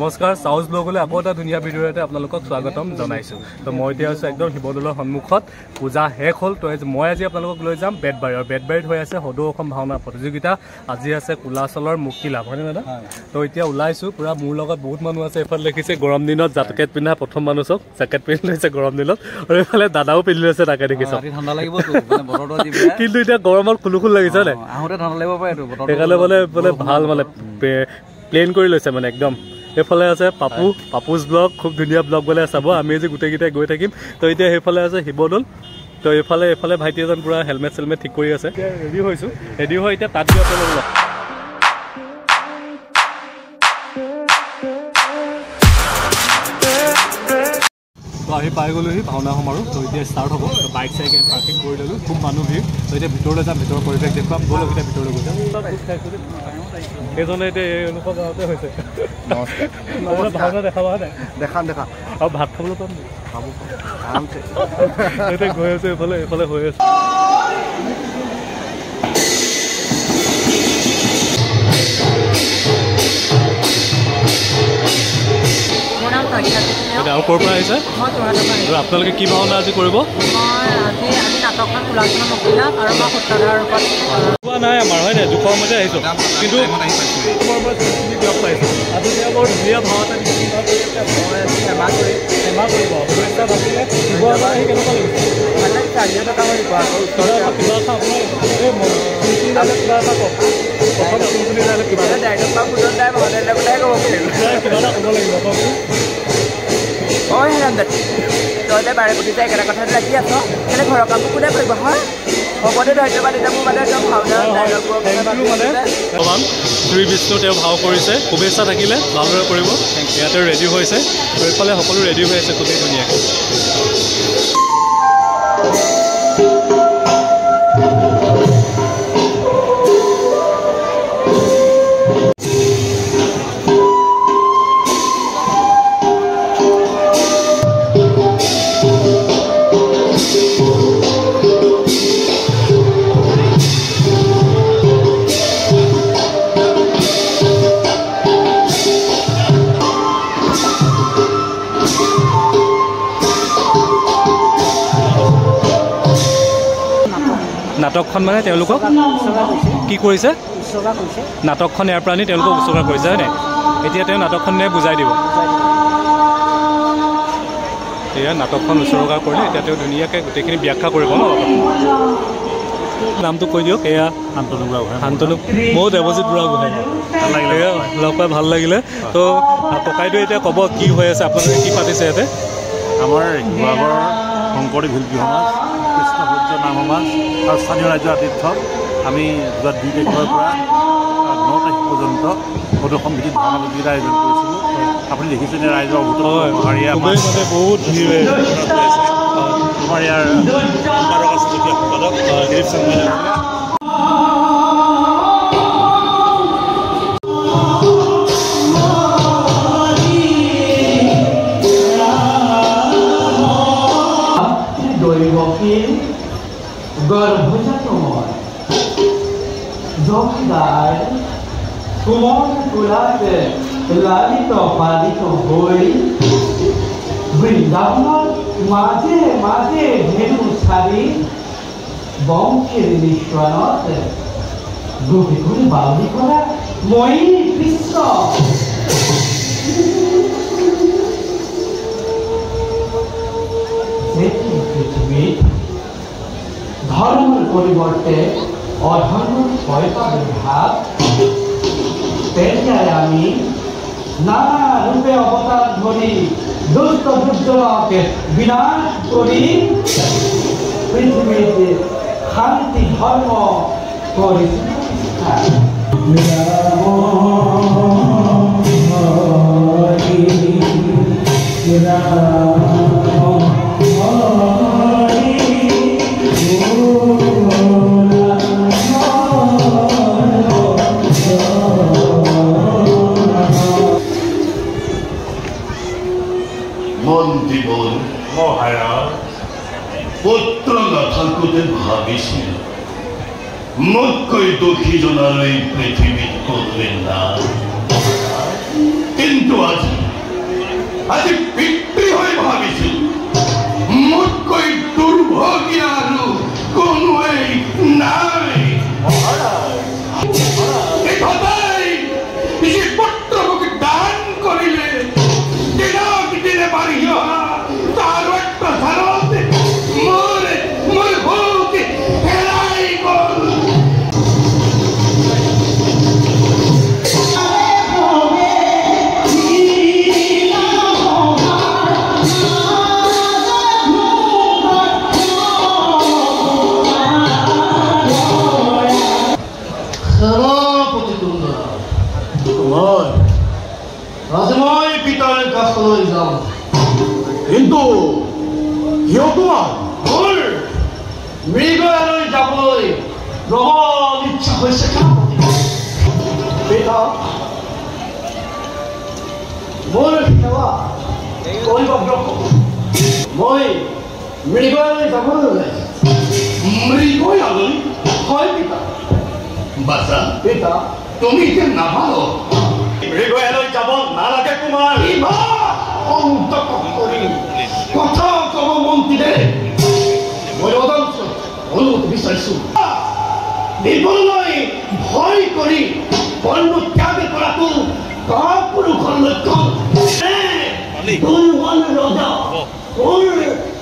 নমস্কাৰ চাউজ ব্লগলৈ আকৌ এটা ধুনীয়া ভিডিঅ'তে আপোনালোকক স্বাগতম জনাইছোঁ। তো মই এতিয়া আছোঁ একদম শিৱদৌলৰ সন্মুখত। পূজা শেষ হ'ল তো মই আজি আপোনালোকক লৈ যাম বেতবাৰী আৰু বেতবাৰীত হৈ আছে সদৌ অসম ভাওনা প্ৰতিযোগিতা। আজি আছে কোলাচলৰ মুক্তি লাভ হয়নে দাদা তো এতিয়া ওলাইছোঁ পূৰা মোৰ লগত বহুত মানুহ আছে এইফালে দেখিছে গৰম দিনত জাকেট পিন্ধা প্ৰথম মানুহ চব জেকেট পিন্ধি লৈছে গৰম দিনত। আৰু এইফালে দাদাও পিন্ধি লৈছে তাকে দেখিছ। ঠাণ্ডা লাগিব কিন্তু এতিয়া গৰমত খুলো খুল লাগিছে নে সেইকাৰণে মানে মানে ভাল মানে প্লেন কৰি লৈছে মানে একদম। সেইফালে আছে পাপু পাপুজ ব্লগ খুব ধুনীয়া ব্লগ বোলে চাব। আমি যে গোটেইকেইটাই গৈ থাকিম। তো এতিয়া সেইফালে আছে শিৱদৌল। তো এইফালে এইফালে ভাইটি এজন পূৰা হেলমেট চেলমেট ঠিক কৰি আছে। ৰেডি হৈছোঁ। ৰেডি হৈ এতিয়া তাত গৈ আপোনালোক আহি পাই গ'লোহি ভাওনা সমাৰোহ। তো এতিয়া ষ্টাৰ্ট হ'ব। তো বাইক চাইক পাৰ্কিং কৰি ল'লোঁ। খুব মানুহ ভিৰ তো এতিয়া ভিতৰলৈ যাম ভিতৰৰ পৰিৱেশ দেখুৱাম। ব'লক এতিয়া ভিতৰলৈ গৈ যাম। সেইজনে এতিয়া এই গাঁৱতে হৈছে। ভাওনা দেখাব নাই? দেখাম দেখাম। আৰু ভাত খাবলৈ পাম নেকি খাব এতিয়া গৈ আছে এইফালে এইফালে হৈ আছে। আৰু ক'ৰ পৰা আহিছে? আৰু আপোনালোকে কি ভাওনা আজি কৰিব? পোৱা নাই আমাৰ হয় নাই? জোখৰ মতে আহিছোঁ। কিন্তু আজি বৰ ধুনীয়া ভাও এটা এটা কওক। এটা। কিবা এটা ক'ব লাগিব কওকচোন। অঁ হেৰান্দত তই যে বাৰে প্ৰতি যে একেটা কথাতে লাগি আছ। মানে ঘৰৰ কামবোৰ কোনে কৰিব হয়? হ'ব দে ধন্যবাদ। এতিয়া মোৰ মানে একদম ভাওনা ভগৱান শ্ৰী বিষ্ণু তেওঁ ভাও কৰিছে। শুভেচ্ছা থাকিলে ভালদৰে কৰিব। ইয়াতে ৰেডি হৈছে। এইফালে সকলো ৰেডি হৈ আছে খুবেই ধুনীয়াকৈ। নাটকখন মানে তেওঁলোকক কি কৰিছে? নাটকখন ইয়াৰ পৰা আনি তেওঁলোকক উচৰ্গা কৰিছে হয়নে এতিয়া তেওঁ নাটকখনে বুজাই দিব। এয়া নাটকখন উচৰ্গা কৰিলে এতিয়া তেওঁ ধুনীয়াকৈ গোটেইখিনি ব্যাখ্যা কৰিব ন? নামটো কৈ দিয়ক এয়া শান্তনু বুঢ়াগোহাঁই শান্তনু ময়ো দেৱজিৎ বুঢ়াগোহাঁই ভাল লাগিলে। লগ পাই ভাল লাগিলে। তো ককাইদেউ এতিয়া ক'ব কি হৈ আছে আপোনালোকে কি পাতিছে ইয়াতে? আমাৰ শিৱসাগৰ শংকৰদেৱ শিল্পী সমাজ। কৃষ্ণ সূৰ্য নাম সমাজ আৰু স্থানীয় ৰাজ্য আতিথ্য আমি যোৱা দুই তাৰিখৰ পৰা ন তাৰিখ পৰ্যন্ত প্ৰদৰ্শন ভিত্তিত ভাওনা প্ৰতিযোগিতা আয়োজন কৰিছিলোঁ। আপুনি দেখিছে নে ৰাইজৰ মানে বহুত ভিৰ আমাৰ ইয়াৰ সম্পাদক আছে যেতিয়া সম্পাদক দিলীপ গর্ভ তোমার জমিদার তোমার কুলাতে লালিত পালিত হই। বৃন্দাবন মাঝে মাঝে ধেনু সারি বংশের মিশ্রণত গুপি গুলি বাউলি করা ময়ী বিশ্ব পৃথিবীতে ধর্মের পরিবর্তে অধর্ম শয়তান ভাব তেজায় আমি নানা রূপে অবতার ধরি, দুষ্ট দুর্জনকে বিনাশ করি। পৃথিবীতে শান্তি, ধর্ম করি মন্ত্ৰীবল পুত্ৰ নাথাকোঁতে ভাবিছিল মোতকৈ দুখী জনালৈ পৃথিৱীত কোনোৱে নাই কিন্তু কিন্তু আজি আজি পিতৃ হৈ ভাবিছো মোতকৈ দুৰ্ভগীয়া আৰু কোনোৱেই নাই। মৃগয়ালৈ যাবলৈ প্ৰবল ইচ্ছা হৈছে মোৰ সেৱা কৰিব মই মৃগয়ালৈ যাবলৈ ওলাইছোঁ মৃগয়ালৈ হয় পিতা বাচা পিতা তুমি যে নাভালো মৃগয়ালৈ যাব নালাগে তোমাৰ কথা কব মই অনুমতি বিচাৰিছো। বিপললৈ ভয় কৰি বন্ধু ত্যাগ কৰাটো কাপুৰুষৰ লক্ষণ দুৰ্বল ৰজা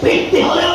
পিতৃ হলেও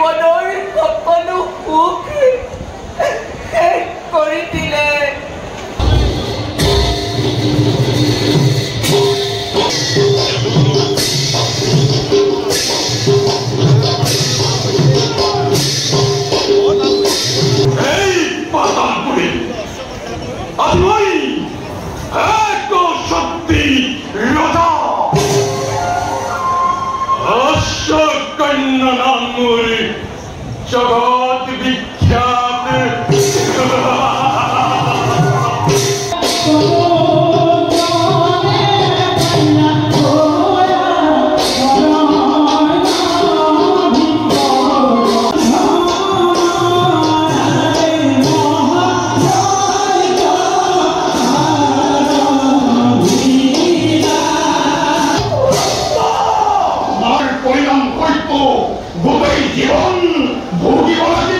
মোৰ জীৱনৰ ごとい自分ご義